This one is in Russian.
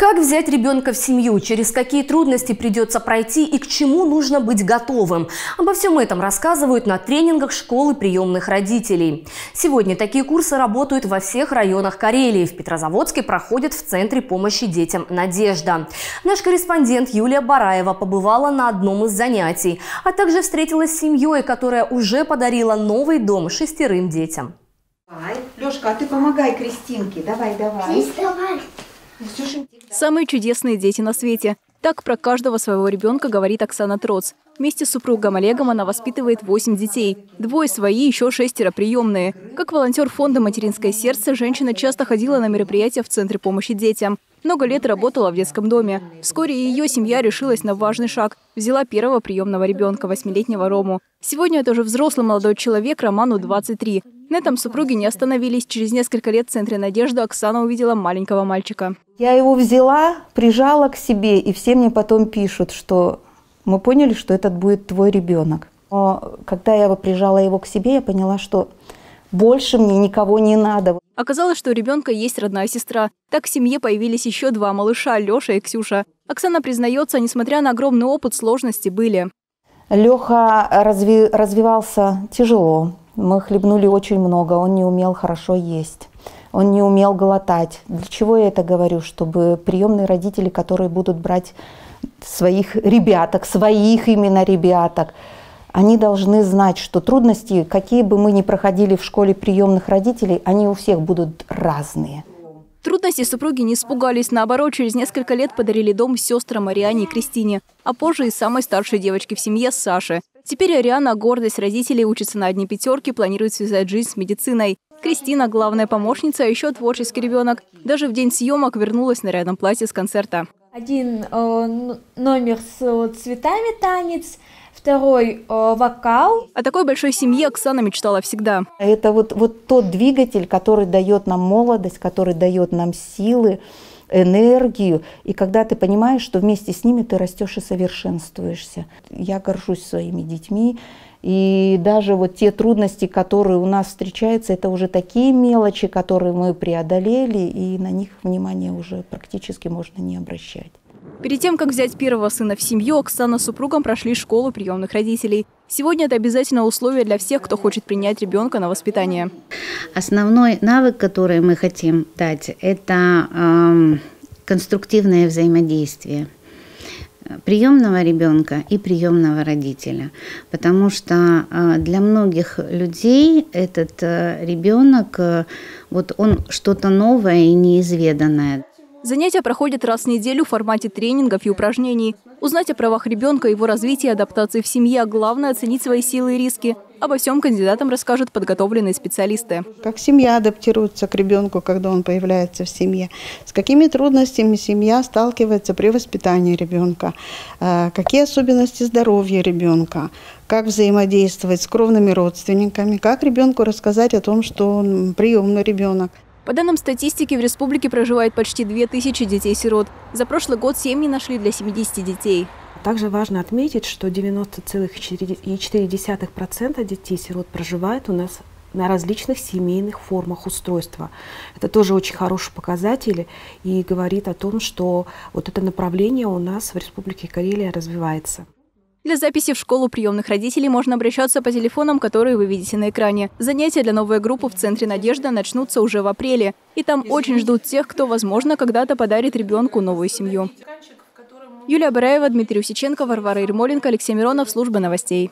Как взять ребенка в семью, через какие трудности придется пройти и к чему нужно быть готовым? Обо всем этом рассказывают на тренингах школы приемных родителей. Сегодня такие курсы работают во всех районах Карелии. В Петрозаводске проходят в Центре помощи детям «Надежда». Наш корреспондент Юлия Бараева побывала на одном из занятий, а также встретилась с семьей, которая уже подарила новый дом шестерым детям. Давай. Лешка, а ты помогай Кристинке. Давай, давай. Здесь давай. Самые чудесные дети на свете. Так про каждого своего ребенка говорит Оксана Троц. Вместе с супругом Олегом она воспитывает 8 детей. Двое свои, еще шестеро приемные. Как волонтер фонда «Материнское сердце» женщина часто ходила на мероприятия в Центре помощи детям. Много лет работала в детском доме. Вскоре ее семья решилась на важный шаг. Взяла первого приемного ребенка, восьмилетнего Рому. Сегодня это уже взрослый молодой человек, Роману 23. На этом супруги не остановились. Через несколько лет в Центре «Надежда» Оксана увидела маленького мальчика. Я его взяла, прижала к себе, и все мне потом пишут, что мы поняли, что этот будет твой ребенок. Но когда я прижала его к себе, я поняла, что больше мне никого не надо. Оказалось, что у ребенка есть родная сестра. Так в семье появились еще два малыша – Леша и Ксюша. Оксана признается, несмотря на огромный опыт, сложности были. Леха разви, развивался тяжело. Мы хлебнули очень много, он не умел хорошо есть. Он не умел глотать. Для чего я это говорю? Чтобы приемные родители, которые будут брать своих ребяток, своих именно ребяток, они должны знать, что трудности, какие бы мы ни проходили в школе приемных родителей, они у всех будут разные. Трудности супруги не испугались. Наоборот, через несколько лет подарили дом сестрам Ариане и Кристине, а позже и самой старшей девочке в семье Саше. Теперь Ариана – гордость родителей, учится на одни пятерки, планирует связать жизнь с медициной. Кристина – главная помощница, а еще творческий ребенок. Даже в день съемок вернулась на рядом платье с концерта. Один э, номер с э, цветами танец – второй э, вокал. О такой большой семье Оксана мечтала всегда. Это вот, вот тот двигатель, который дает нам молодость, который дает нам силы, энергию. И когда ты понимаешь, что вместе с ними ты растешь и совершенствуешься. Я горжусь своими детьми. И даже вот те трудности, которые у нас встречаются, это уже такие мелочи, которые мы преодолели, и на них внимание уже практически можно не обращать. Перед тем, как взять первого сына в семью, Оксана с супругом прошли школу приемных родителей. Сегодня это обязательное условие для всех, кто хочет принять ребенка на воспитание. Основной навык, который мы хотим дать, это э, конструктивное взаимодействие приемного ребенка и приемного родителя. Потому что э, для многих людей этот э, ребенок, э, вот он что-то новое и неизведанное. Занятия проходят раз в неделю в формате тренингов и упражнений. Узнать о правах ребенка, его развитии адаптации в семье, а главное – оценить свои силы и риски. Обо всем кандидатам расскажут подготовленные специалисты. Как семья адаптируется к ребенку, когда он появляется в семье, с какими трудностями семья сталкивается при воспитании ребенка, э, какие особенности здоровья ребенка, как взаимодействовать с кровными родственниками, как ребенку рассказать о том, что он приемный ребенок. По данным статистики, в республике проживает почти 2000 детей-сирот. За прошлый год семьи нашли для 70 детей. Также важно отметить, что 90,4% детей-сирот проживает у нас на различных семейных формах устройства. Это тоже очень хороший показатель и говорит о том, что вот это направление у нас в Республике Карелия развивается. Для записи в школу приемных родителей можно обращаться по телефонам, которые вы видите на экране. Занятия для новой группы в Центре «Надежда» начнутся уже в апреле. И там очень ждут тех, кто, возможно, когда-то подарит ребенку новую семью. Юлия Бараева, Дмитрий Усиченко, Варвара Ермоленко, Алексей Миронов, Служба новостей.